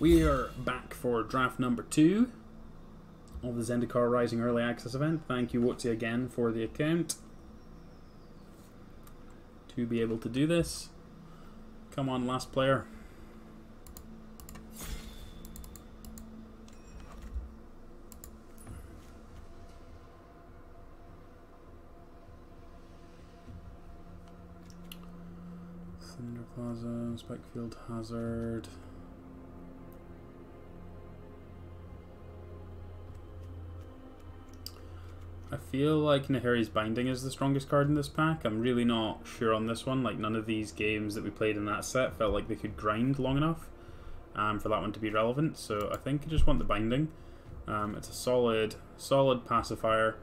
We are back for draft number two of the Zendikar Rising Early Access event. Thank you, WotC, again for the account to be able to do this. Come on, last player. Cinder Plaza, Spikefield Hazard. Feel like Nahiri's Binding is the strongest card in this pack. I'm really not sure on this one. Like, none of these games that we played in that set felt like they could grind long enough um, for that one to be relevant. So I think I just want the Binding. Um, it's a solid, solid pacifier.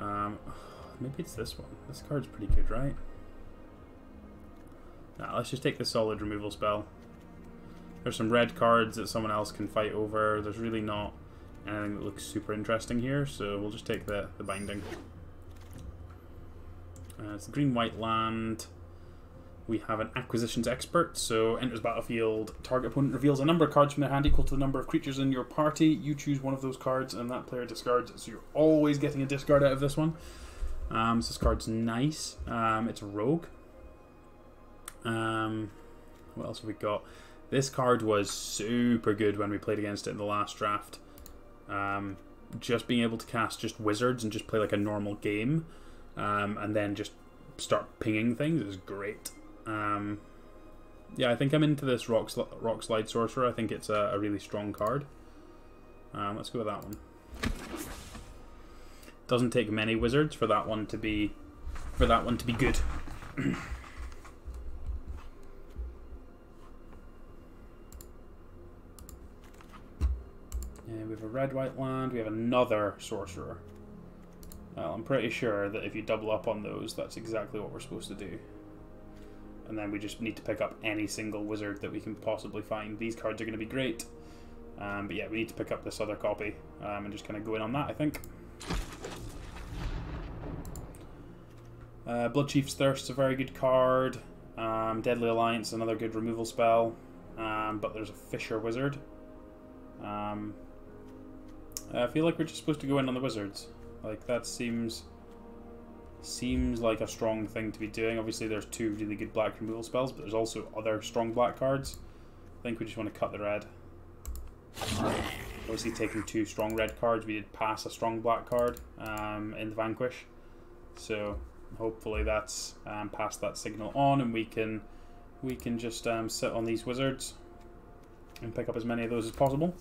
Um, maybe it's this one. This card's pretty good, right? Nah, let's just take the solid removal spell. There's some red cards that someone else can fight over. There's really not anything that looks super interesting here, so we'll just take the, the binding. Uh, it's green-white land. We have an acquisitions expert, so enters battlefield. Target opponent reveals a number of cards from their hand equal to the number of creatures in your party. You choose one of those cards, and that player discards it. So you're always getting a discard out of this one. Um, so this card's nice. Um, it's a rogue. Um, what else have we got? This card was super good when we played against it in the last draft. Um, just being able to cast just wizards and just play like a normal game, um, and then just start pinging things is great. Um, yeah, I think I'm into this rock, sl rock slide sorcerer. I think it's a, a really strong card. Um, let's go with that one. Doesn't take many wizards for that one to be for that one to be good. And we have a red white land. We have another sorcerer. Well, I'm pretty sure that if you double up on those, that's exactly what we're supposed to do. And then we just need to pick up any single wizard that we can possibly find. These cards are going to be great. Um, but yeah, we need to pick up this other copy um, and just kind of go in on that, I think. Uh, Bloodchief's Thirst is a very good card. Um, Deadly Alliance, another good removal spell. Um, but there's a Fissure Wizard. Um, I feel like we're just supposed to go in on the wizards. Like that seems seems like a strong thing to be doing. Obviously, there's two really good black removal spells, but there's also other strong black cards. I think we just want to cut the red. Obviously, taking two strong red cards, we did pass a strong black card um, in the Vanquish. So hopefully that's um, passed that signal on, and we can we can just um, sit on these wizards and pick up as many of those as possible.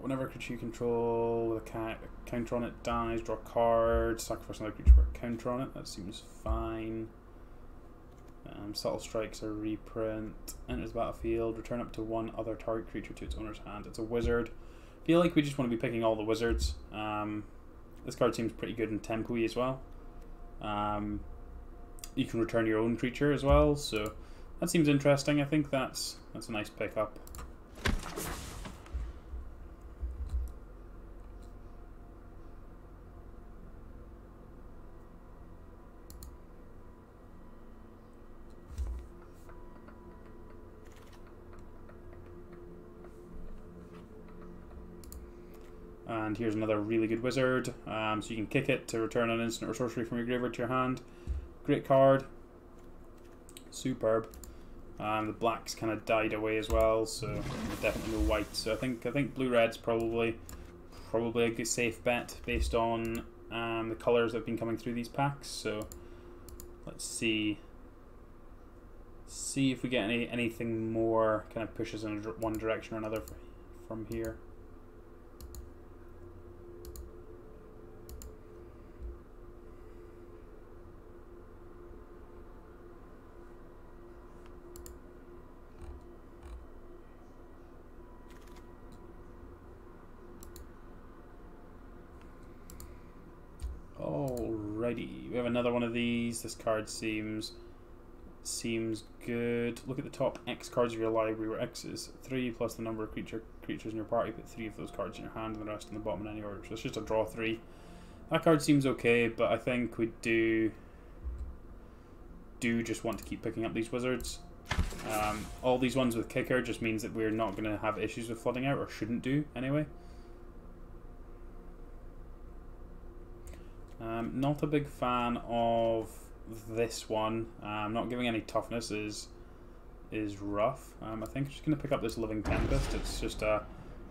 Whenever a creature you control with a counter on it dies, draw a card, sacrifice another creature with a counter on it. That seems fine. Um, subtle strikes a reprint. Enters the battlefield. Return up to one other target creature to its owner's hand. It's a wizard. feel like we just want to be picking all the wizards. Um, this card seems pretty good in Tempo as well. Um, you can return your own creature as well, so that seems interesting. I think that's that's a nice pickup. And here's another really good wizard. Um, so you can kick it to return an instant or sorcery from your graveyard to your hand. Great card. Superb. Um, the blacks kind of died away as well, so definitely no white. So I think I think blue red's probably probably a good safe bet based on um, the colors that have been coming through these packs. So let's see see if we get any anything more kind of pushes in one direction or another from here. Alrighty, we have another one of This card seems seems good. Look at the top X cards of your library, where X is three plus the number of creature creatures in your party. Put three of those cards in your hand, and the rest in the bottom in any order. So it's just a draw three. That card seems okay, but I think we do do just want to keep picking up these wizards. Um, all these ones with kicker just means that we're not going to have issues with flooding out, or shouldn't do anyway. Um, not a big fan of this one. Um, not giving any toughness is is rough. Um, I think I'm just going to pick up this Living Tempest. It's just a,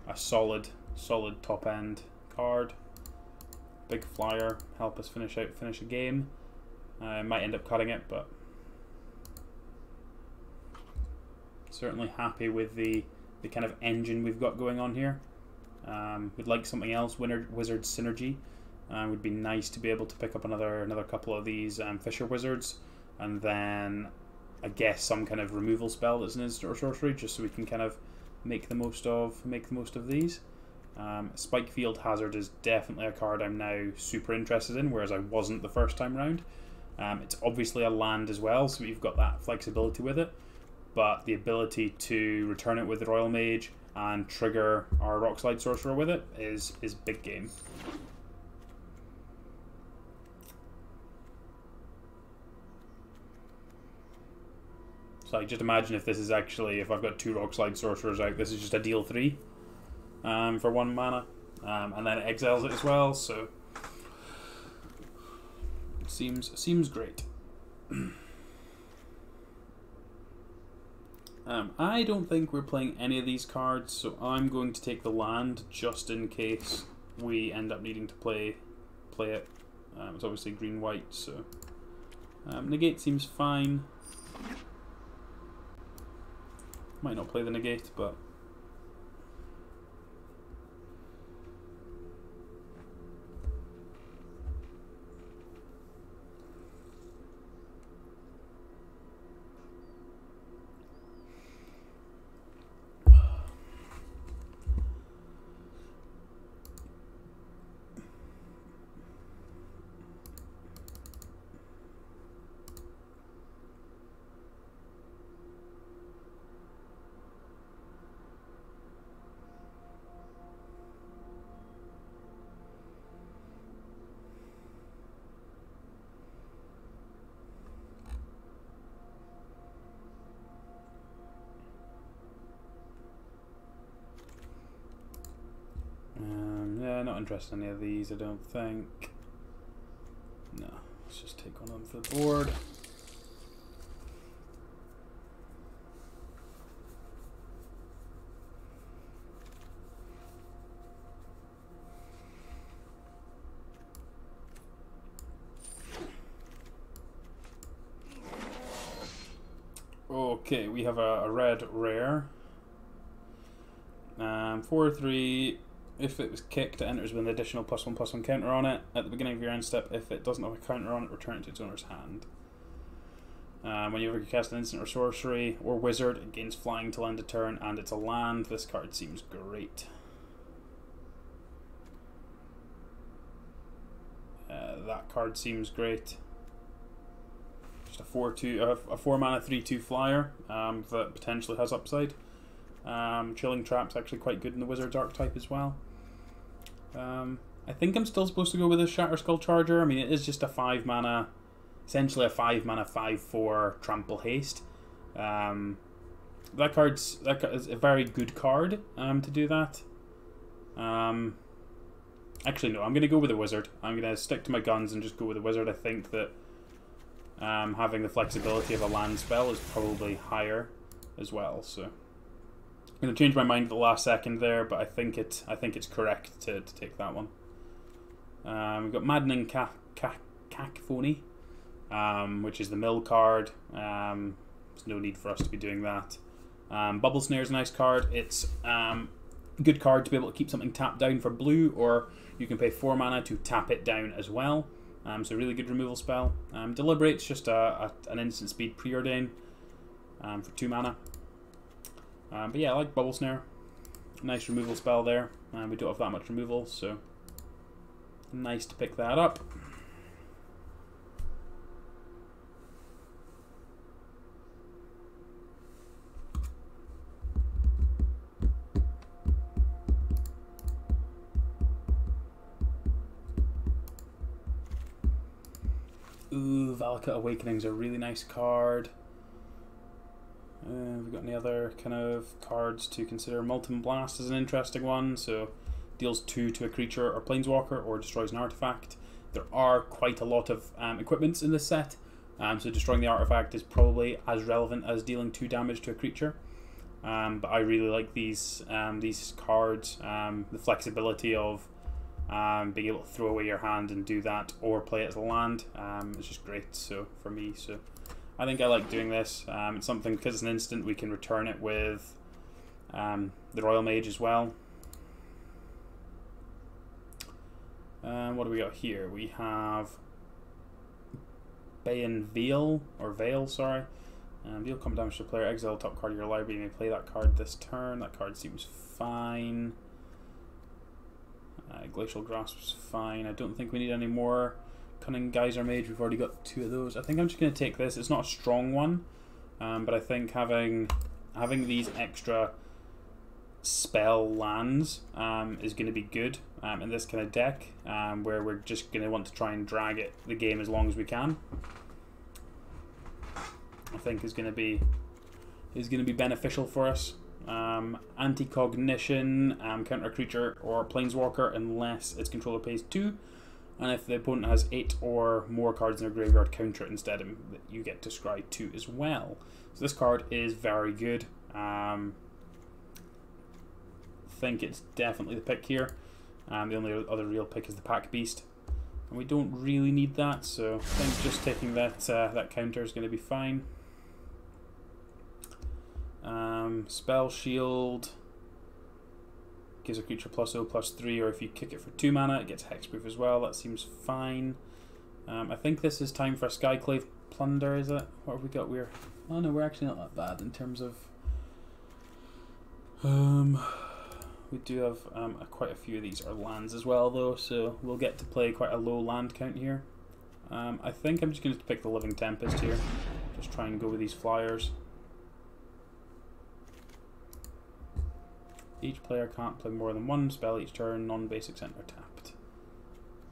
a solid, solid top end card. Big flyer, help us finish out, finish a game. I might end up cutting it, but certainly happy with the the kind of engine we've got going on here. Um, we'd like something else, Winner, Wizard Synergy. Uh, it would be nice to be able to pick up another another couple of these um, Fissure Wizards, and then I guess some kind of removal spell that's an instant or sorcery, just so we can kind of make the most of make the most of these. Um, Spikefield Hazard is definitely a card I'm now super interested in, whereas I wasn't the first time round. Um, it's obviously a land as well, so you've got that flexibility with it, but the ability to return it with the Royal Mage and trigger our Rockslide Sorcerer with it is is big game. So like, just imagine if this is actually, if I've got two Rockslide Sorcerers out, this is just a deal three um, for one mana. Um, and then it exiles it as well, so seems seems great. um, I don't think we're playing any of these cards, so I'm going to take the land just in case we end up needing to play play it. Um, it's obviously green white, so um, negate seems fine. Might not play the negate, but not interested in any of these, I don't think. No, let's just take one of them for the board. Okay, we have a, a red rare. Um, 4 3 if it was kicked, it enters with an additional plus one plus one counter on it at the beginning of your end step. If it doesn't have a counter on it, return it to its owner's hand. Um, whenever you cast an instant or sorcery or wizard, it gains flying till end of turn, and it's a land. This card seems great. Uh, that card seems great. Just a four two, uh, a four mana three two flyer um, that potentially has upside. Um, Chilling Trap's actually quite good in the Wizard's archetype as well. Um, I think I'm still supposed to go with a Shatter Skull Charger. I mean, it is just a 5 mana, essentially a 5 mana 5 4 Trample Haste. Um, that card's that is a very good card um, to do that. Um, actually, no, I'm going to go with a Wizard. I'm going to stick to my guns and just go with a Wizard. I think that um, having the flexibility of a land spell is probably higher as well, so... I'm going to change my mind at the last second there, but I think it I think it's correct to, to take that one. Um, we've got Maddening ca- ca- Cacophony, um, which is the mill card. Um, there's no need for us to be doing that. Um, Bubble Snare is a nice card. It's um, a good card to be able to keep something tapped down for blue, or you can pay 4 mana to tap it down as well. Um, so, really good removal spell. Deliberate's just a, a, an instant speed preordain for 2 mana. Um, but yeah, I like Bubble Snare. Nice removal spell there. and um, we don't have that much removal, so nice to pick that up. Ooh, Valakut Awakening's a really nice card any other kind of cards to consider? Molten Blast is an interesting one. So deals two to a creature or planeswalker or destroys an artifact. There are quite a lot of um, equipments in this set, um, so destroying the artifact is probably as relevant as dealing two damage to a creature. Um, but I really like these um, these cards, um, the flexibility of um, being able to throw away your hand and do that, or play it as a land. It's just great. So for me, so I think I like doing this. Um, it's something because it's an instant we can return it with um, the Royal Mage as well. Um, what do we got here? We have Beyeen Veil or Veil, sorry. Um, deal combat damage to player, exile top card of your library. You may play that card this turn. That card seems fine. Uh, Glacial Grasp is fine. I don't think we need any more Cunning Geyser Mage. We've already got two of those. I think I'm just going to take this. It's not a strong one, um, but I think having having these extra spell lands um, is going to be good um, in this kind of deck, um, where we're just going to want to try and drag it the game as long as we can. I think is going to be is going to be beneficial for us. Um, anti-cognition, um, counter creature or planeswalker unless its controller pays two, and if the opponent has eight or more cards in their graveyard, counter it instead, and you get to scry two as well. So this card is very good. Um, think it's definitely the pick here. Um, the only other real pick is the Pack Beast. And we don't really need that, so I think just taking that uh, that counter is going to be fine. Um, spell Shield gives a creature plus 0 plus 3, or if you kick it for 2 mana, it gets hexproof as well. That seems fine. Um, I think this is time for a Skyclave Plunder, is it? What have we got? We're. Oh no, we're actually not that bad in terms of. Um, we do have um, a, quite a few of these are lands as well, though, so we'll get to play quite a low land count here. Um, I think I'm just going to pick the Living Tempest here. Just try and go with these flyers. Each player can't play more than one spell each turn, non-basic center tapped.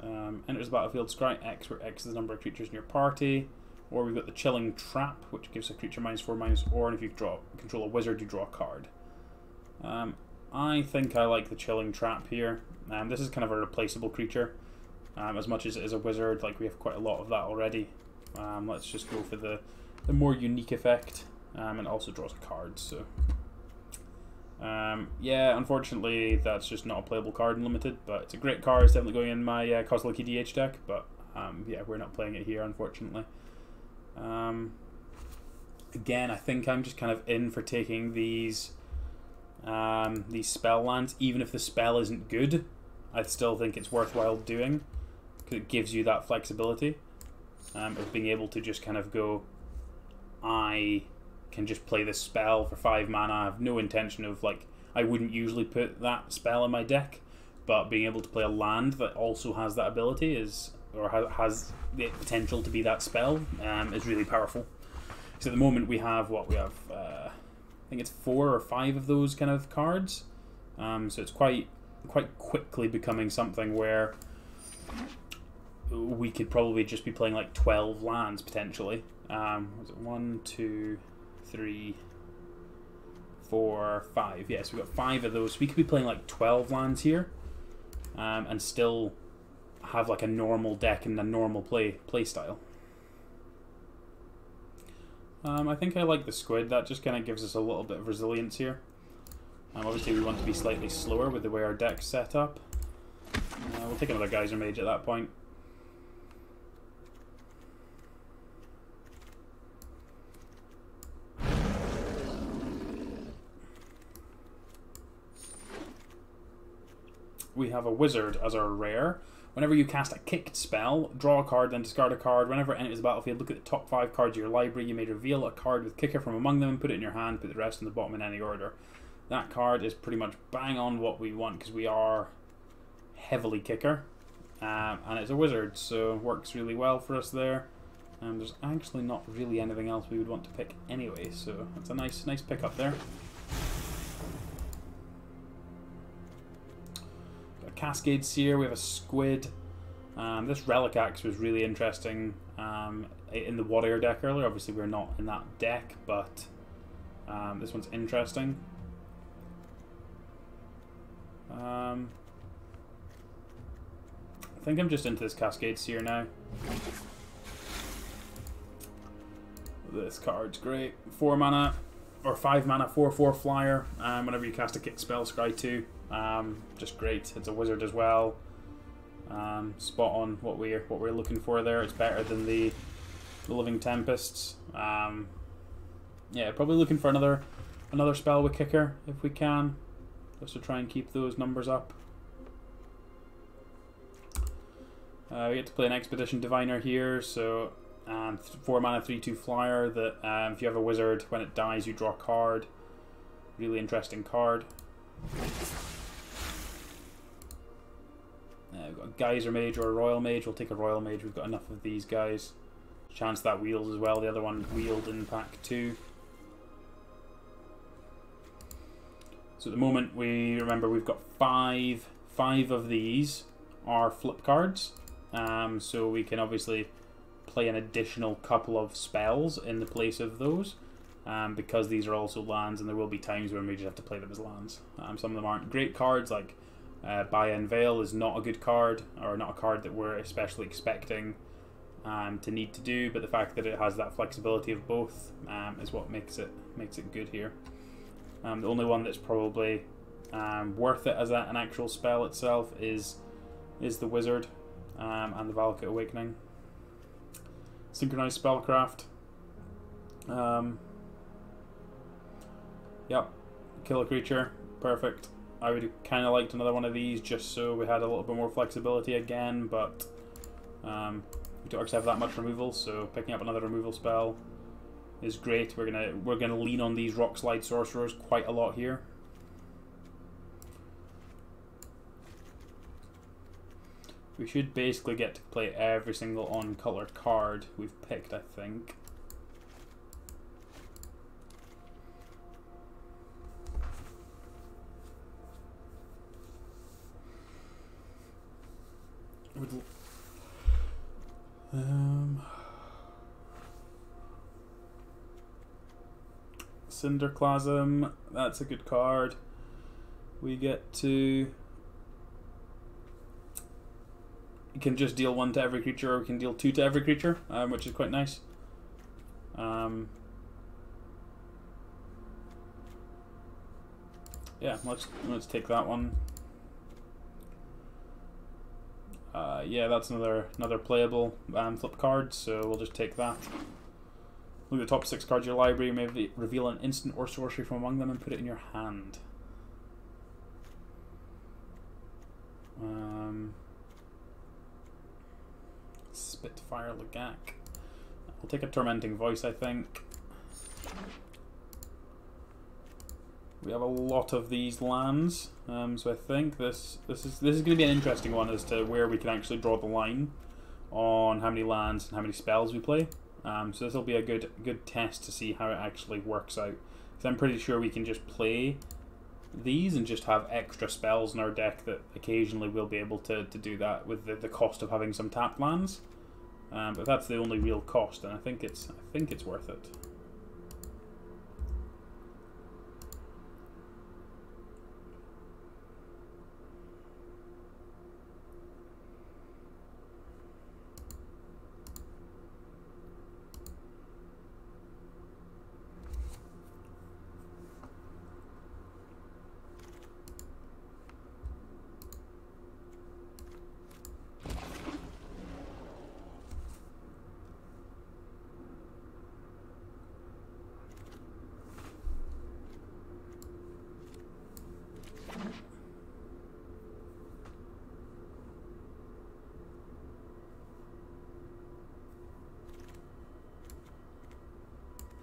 Um, enters the battlefield, scry X, where X is the number of creatures in your party. Or we've got the Chilling Trap, which gives a creature minus 4, minus, or if you draw control a wizard, you draw a card. Um, I think I like the Chilling Trap here. Um, this is kind of a replaceable creature. Um, as much as it is a wizard, like we have quite a lot of that already. Um, let's just go for the, the more unique effect. Um, and also draws a card, so um, yeah, unfortunately, that's just not a playable card in Limited, but it's a great card. It's definitely going in my uh, EDH deck, but um, yeah, we're not playing it here, unfortunately. Um, again, I think I'm just kind of in for taking these um, these spell lands, even if the spell isn't good. I still think it's worthwhile doing because it gives you that flexibility um, of being able to just kind of go, I can just play this spell for five mana. I have no intention of like I wouldn't usually put that spell in my deck, but being able to play a land that also has that ability is or has the potential to be that spell um, is really powerful. So at the moment we have what we have. Uh, I think it's four or five of those kind of cards. Um, so it's quite quite quickly becoming something where we could probably just be playing like 12 lands potentially. Um, was it one, two, three, four, five. Yes, we've got five of those. We could be playing like 12 lands here um, and still have like a normal deck and a normal play play style. Um, I think I like the squid. That just kind of gives us a little bit of resilience here. Um, obviously, we want to be slightly slower with the way our deck's set up. Uh, we'll take another Geyser Mage at that point. We have a wizard as our rare. Whenever you cast a kicked spell, draw a card, then discard a card. Whenever it enters the battlefield, look at the top five cards of your library. You may reveal a card with kicker from among them, and put it in your hand, put the rest in the bottom in any order. That card is pretty much bang on what we want because we are heavily kicker. Um, and it's a wizard, so works really well for us there. And there's actually not really anything else we would want to pick anyway, so it's a nice, nice pick up there. Cascade Seer, we have a Squid. Um, this Relic Axe was really interesting um, in the Warrior deck earlier. Obviously, we're not in that deck, but um, this one's interesting. Um, I think I'm just into this Cascade Seer now. This card's great. Four mana, or five mana, four four flyer. Um, whenever you cast a kick spell, scry two. Um, just great. It's a wizard as well. Um, spot on what we're what we're looking for there. It's better than the, the Living Tempests. Um, yeah, probably looking for another another spell with kicker if we can, just to try and keep those numbers up. Uh, we get to play an Expedition Diviner here, so um, four mana, three two flyer. That um, if you have a wizard, when it dies, you draw a card. Really interesting card. Uh, we've got a Geyser Mage or a Royal Mage. We'll take a Royal Mage. We've got enough of these guys. Chance that wheels as well. The other one wheeled in pack two. So at the moment, we remember we've got five five of these are flip cards. Um, so we can obviously play an additional couple of spells in the place of those. Um, because these are also lands, and there will be times when we just have to play them as lands. Um, some of them aren't great cards, like uh, Beyeen Veil is not a good card, or not a card that we're especially expecting um, to need to do. But the fact that it has that flexibility of both um, is what makes it makes it good here. Um, the only one that's probably um, worth it as a, an actual spell itself is is the Wizard um, and the Valakut Awakening. Synchronized Spellcraft. Um, yep, kill a creature, perfect. I would kind of liked another one of these just so we had a little bit more flexibility again, but um, we don't actually have that much removal, so picking up another removal spell is great. We're gonna we're gonna lean on these rock slide sorcerers quite a lot here. We should basically get to play every single on-colored card we've picked, I think. Um, Cinderclasm, that's a good card. We get to you can just deal one to every creature, or we can deal two to every creature, um, which is quite nice. Um, yeah, let's let's take that one. Uh, yeah, that's another another playable um, flip card, so we'll just take that. Look at the top six cards of your library, maybe reveal an instant or sorcery from among them and put it in your hand. Um, Spitfire Lagac. I'll take a Tormenting Voice, I think. We have a lot of these lands, um, so I think this this is this is going to be an interesting one as to where we can actually draw the line on how many lands and how many spells we play. Um, so this will be a good good test to see how it actually works out. Because I'm pretty sure we can just play these and just have extra spells in our deck that occasionally we'll be able to, to do that with the, the cost of having some tapped lands. Um, but that's the only real cost, and I think it's I think it's worth it.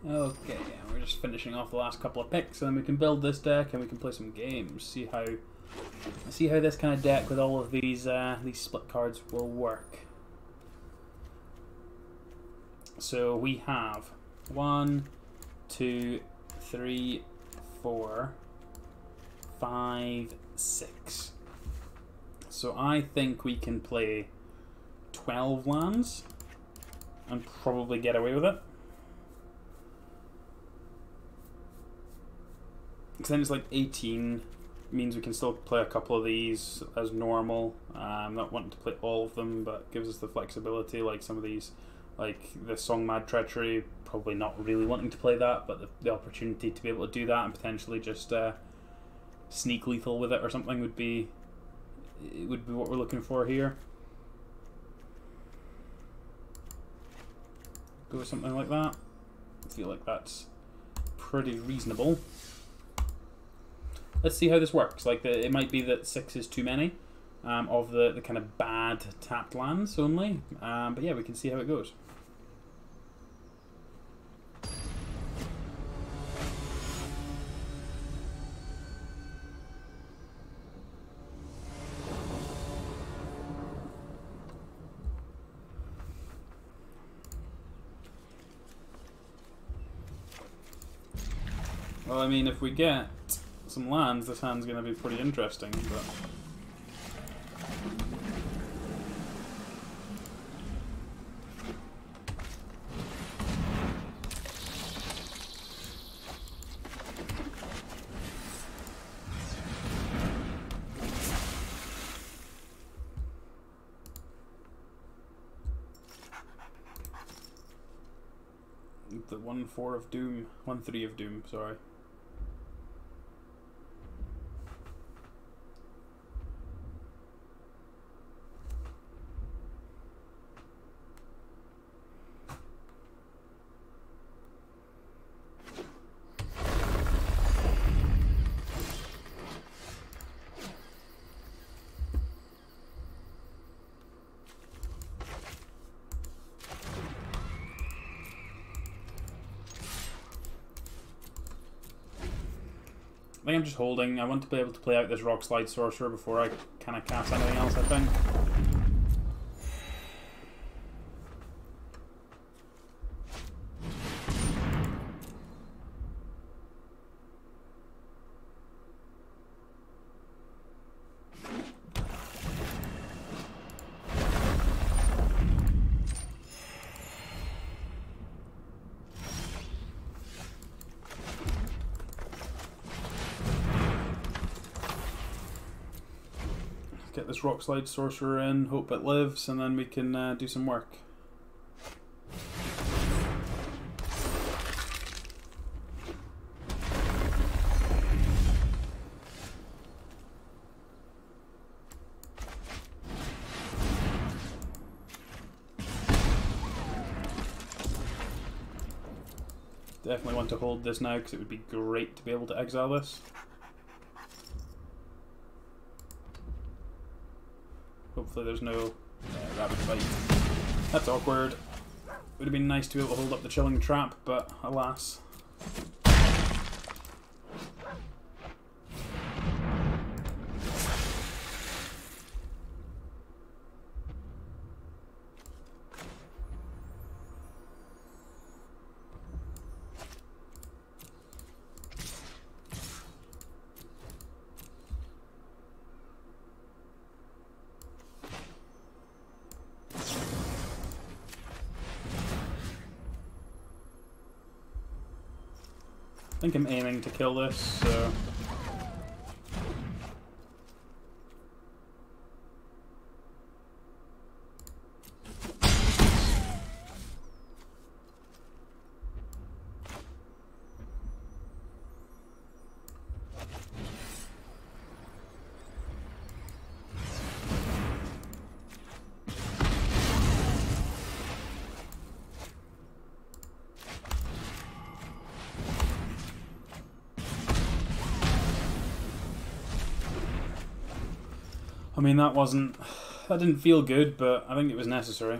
Okay, and we're just finishing off the last couple of picks, and then we can build this deck and we can play some games. See how see how this kind of deck with all of these uh, these split cards will work. So we have one, two, three, four, five, six. So I think we can play 12 lands and probably get away with it. Because then it's like 18 means we can still play a couple of these as normal. I'm not wanting to play all of them, but gives us the flexibility. Like some of these, like the Song Mad Treachery, probably not really wanting to play that, but the, the opportunity to be able to do that and potentially just uh, sneak lethal with it or something would be would be what we're looking for here. Go with something like that. I feel like that's pretty reasonable. Let's see how this works. Like, the, it might be that six is too many um, of the, the kind of bad tapped lands only. Um, but yeah, we can see how it goes. Well, I mean, if we get some lands, this hand's going to be pretty interesting, but... The 1-4 of Doom, 1-3 of Doom, sorry. I think I'm just holding. I want to be able to play out this Rock Slide Sorcerer before I kind of cast anything else, I think. This Rock Slide Sorcerer in, hope it lives, and then we can uh, do some work. Definitely want to hold this now because it would be great to be able to exile this. Hopefully there's no uh, rabbit fight. That's awkward. Would have been nice to be able to hold up the chilling trap, but alas. I think I'm aiming to kill this, so... I mean, that wasn't... That didn't feel good, but I think it was necessary.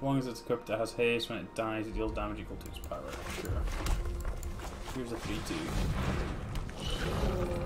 As long as it's equipped, it has haste. When it dies, it deals damage equal to its power. Sure. Here's a 3 2.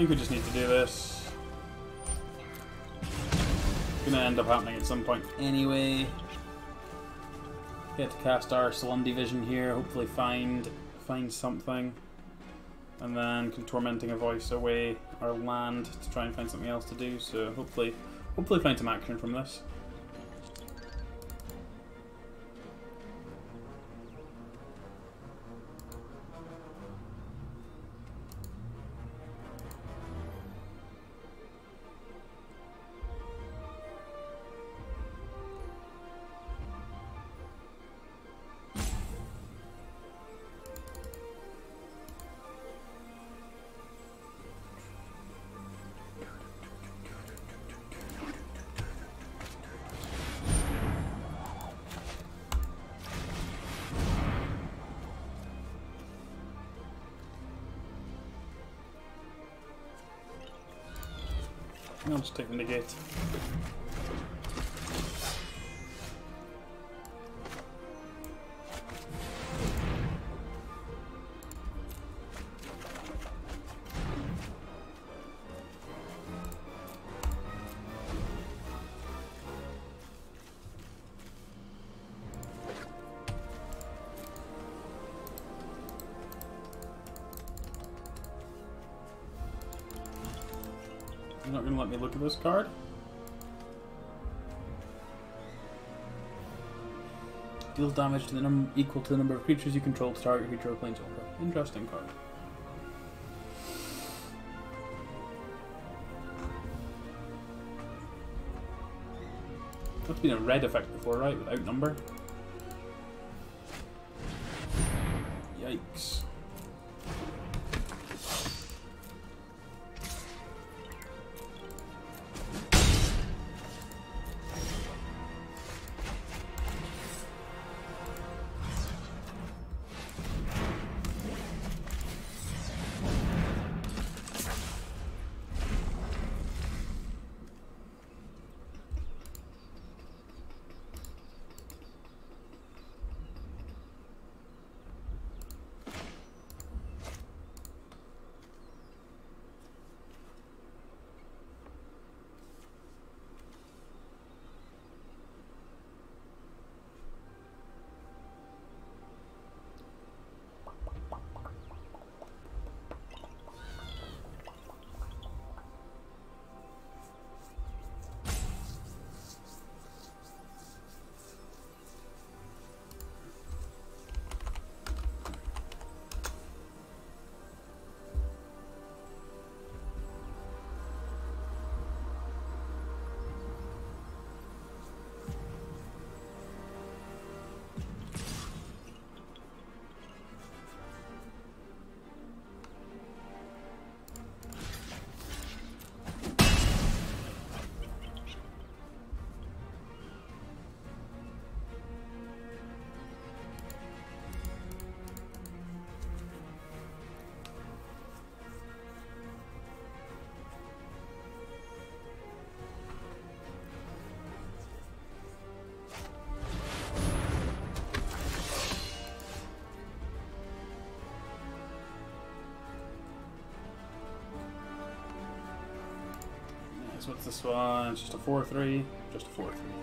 Think we just need to do this. It's gonna end up happening at some point anyway. Get to cast our Silundi vision here, hopefully find find something. And then can tormenting a voice away our land to try and find something else to do, so hopefully hopefully find some action from this. Just take the negate. You're not going to let me look at this card? Deals damage to the num equal to the number of creatures you control to target creature or planeswalker. Interesting card. That's been a red effect before, right? Without number? What's this one? It's Just a 4 3? Just a 4 3.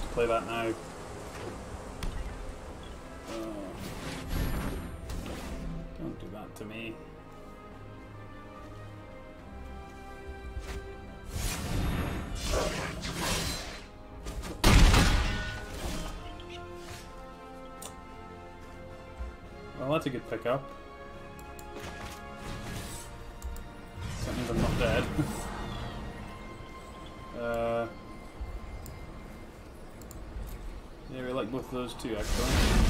To play that now. Uh, don't do that to me. Well, that's a good pickup. Those two, actually.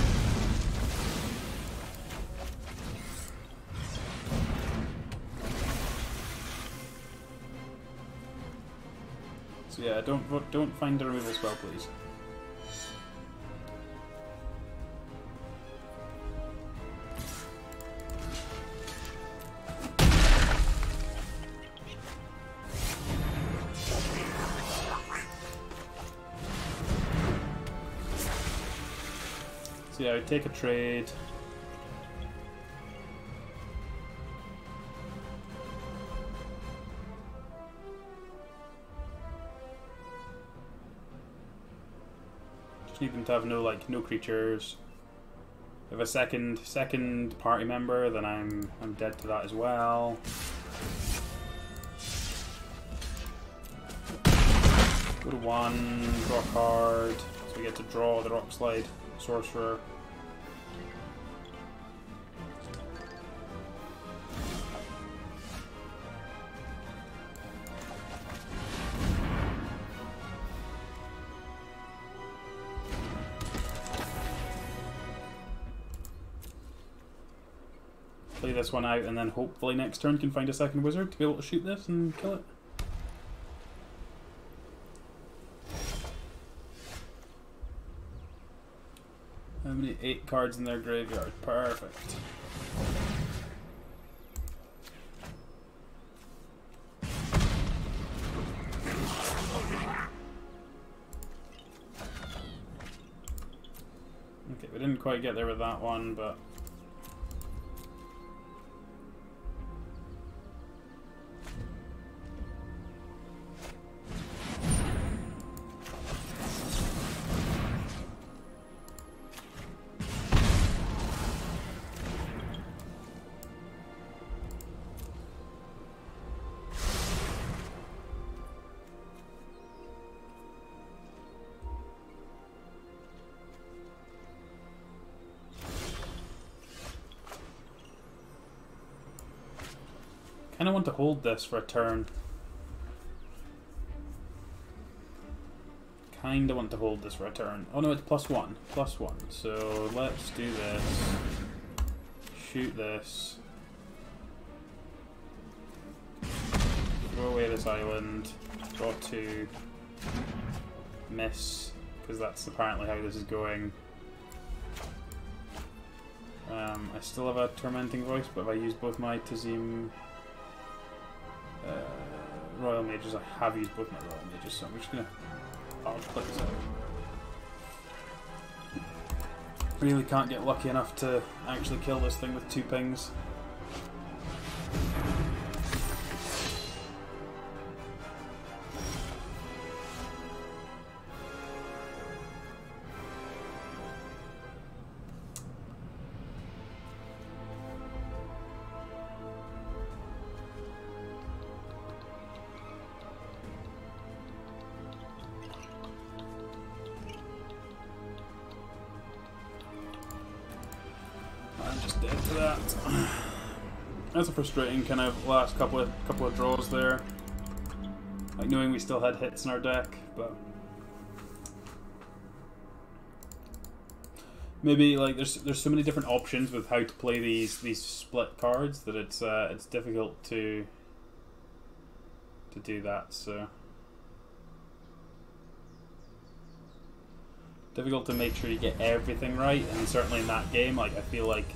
So yeah, don't don't find the removal spell, please. Take a trade. Just need them to have no like no creatures. If a second second party member, then I'm I'm dead to that as well. Go to one, draw a card, so we get to draw the rock slide sorcerer. One out and then hopefully next turn can find a second wizard to be able to shoot this and kill it. How many? Eight cards in their graveyard. Perfect. Okay, we didn't quite get there with that one, but... want to hold this for a turn. Kind of want to hold this for a turn. Oh no, it's plus one. Plus one. So let's do this. Shoot this. Throw away this island. Draw two. Miss. Because that's apparently how this is going. Um, I still have a Tormenting Voice, but if I use both my Tazeem Roilmages. I have used both my Roilmages, so I'm just gonna I'll just click this out. Really can't get lucky enough to actually kill this thing with two pings. Frustrating kind of last couple of couple of draws there. Like knowing we still had hits in our deck, but maybe like there's there's so many different options with how to play these these split cards that it's uh, it's difficult to to do that. So difficult to make sure you get everything right, and certainly in that game, like I feel like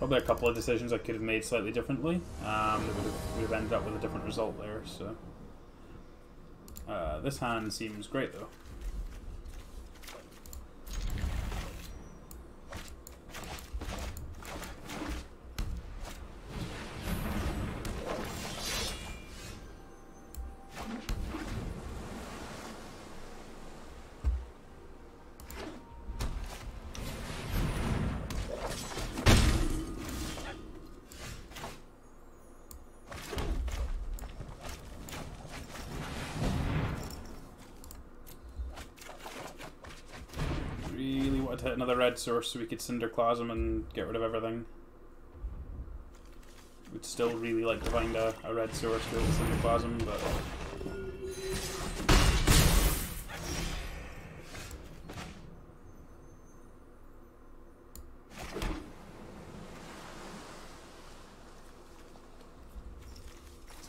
probably a couple of decisions I could have made slightly differently um, would have, would have ended up with a different result there. So uh, this hand seems great though. To hit another red source so we could Cinderclasm and get rid of everything. Would still really like to find a, a red source with Cinderclasm, but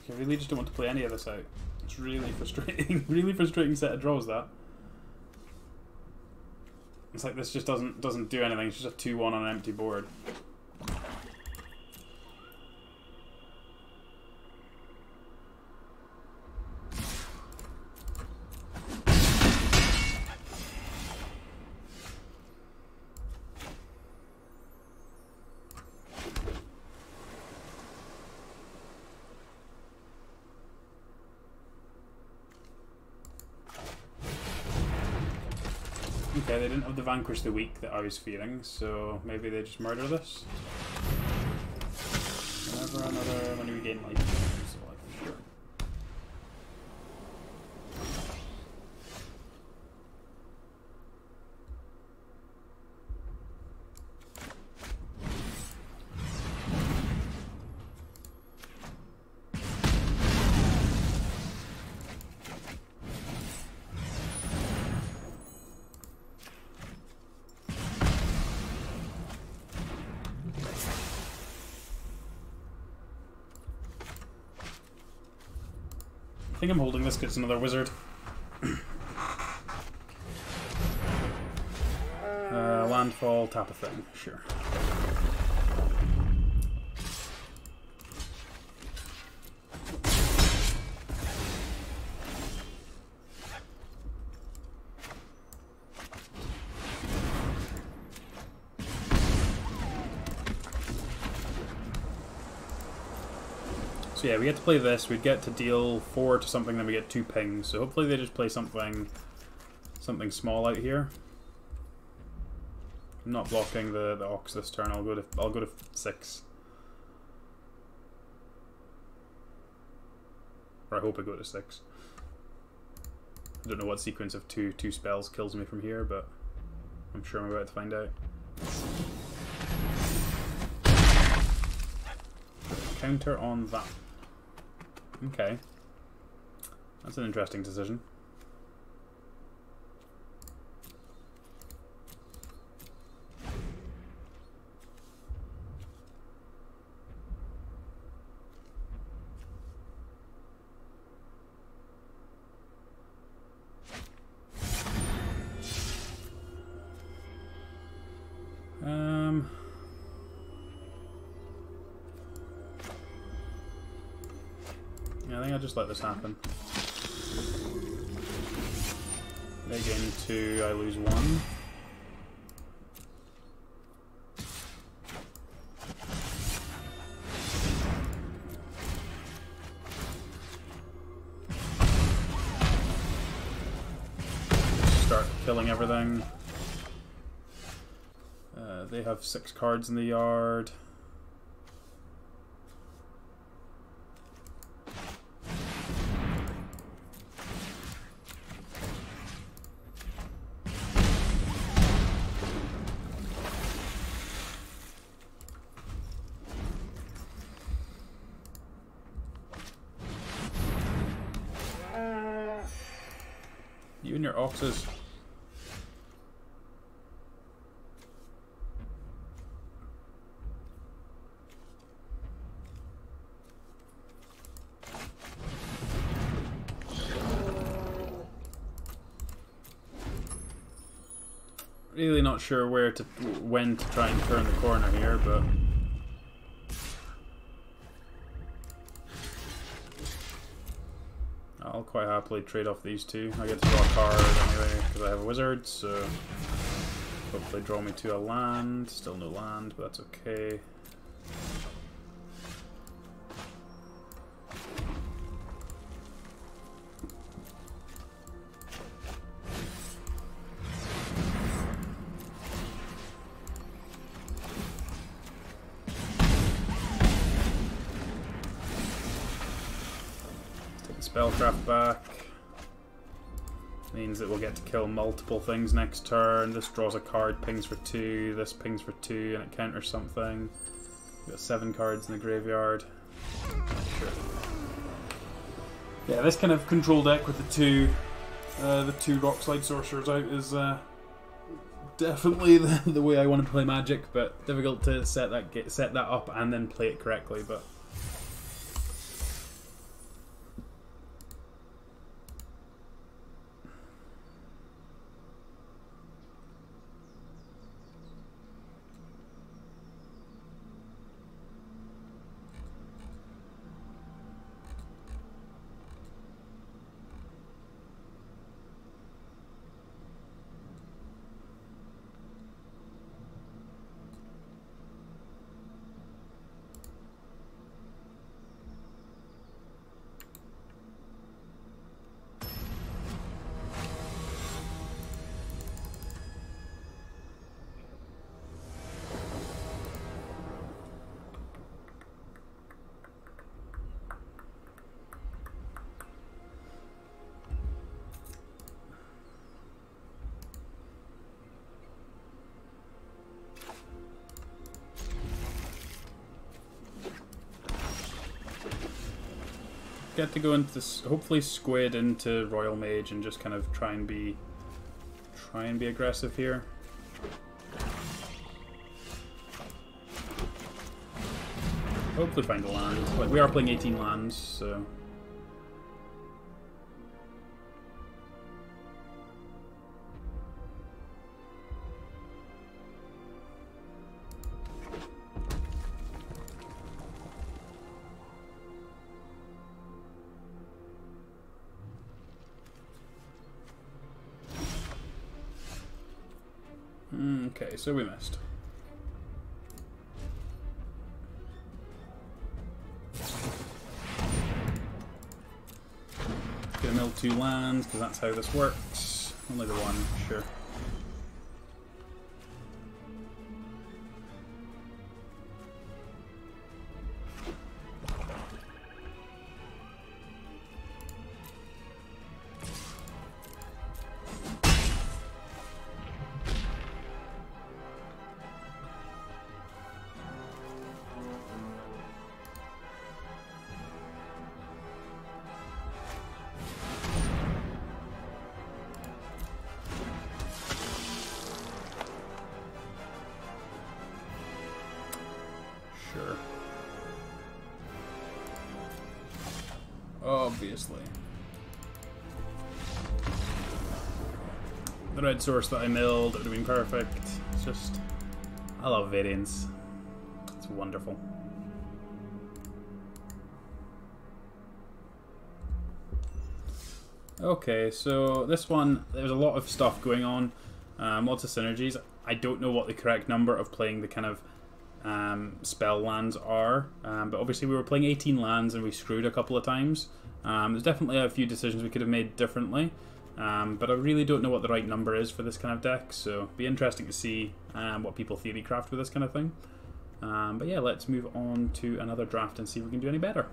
I really just don't want to play any of this out. It's really frustrating. really frustrating set of draws that. It's like this just doesn't doesn't do anything. It's just a two one on an empty board. The Vanquish the Weak that I was feeling, so maybe they just murder this. Whenever another when we gain life, think I'm holding this because it's another wizard. uh, landfall, tap a thing, sure. So yeah, we get to play this. We get to deal four to something, then we get two pings. So hopefully they just play something, something small out here. I'm not blocking the the ox this turn. I'll go to I'll go to six. Or I hope I go to six. I don't know what sequence of two two spells kills me from here, but I'm sure I'm about to find out. Counter on that. Okay. That's an interesting decision. think I'll just let this happen. They gain two, I lose one. Start killing everything. Uh, they have six cards in the yard. You and your oxes. Really not sure where to, when to try and turn the corner here, but... quite happily trade off these two. I get to draw a card anyway because I have a wizard, so hopefully draw me to a land. Still no land, but that's okay. Kill multiple things next turn. This draws a card, pings for two. This pings for two, and it counters something. We've got seven cards in the graveyard. Sure. Yeah, this kind of control deck with the two, uh, the two Rockslide Sorcerers out is uh, definitely the, the way I want to play Magic, but difficult to set that get, set that up and then play it correctly. But get to go into this, hopefully squid into Roilmage and just kind of try and be try and be aggressive here. Hopefully find a land. Like we are playing 18 lands, so so we missed. Gonna mill two lands, because that's how this works. Only the one, sure. Source that I milled it would have been perfect. It's just... I love variance. It's wonderful. Okay, so this one, there's a lot of stuff going on. Um, lots of synergies. I don't know what the correct number of playing the kind of um, spell lands are, um, but obviously we were playing 18 lands and we screwed a couple of times. Um, there's definitely a few decisions we could have made differently. Um, but I really don't know what the right number is for this kind of deck, so be interesting to see um, what people theory craft with this kind of thing. Um, but yeah, let's move on to another draft and see if we can do any better.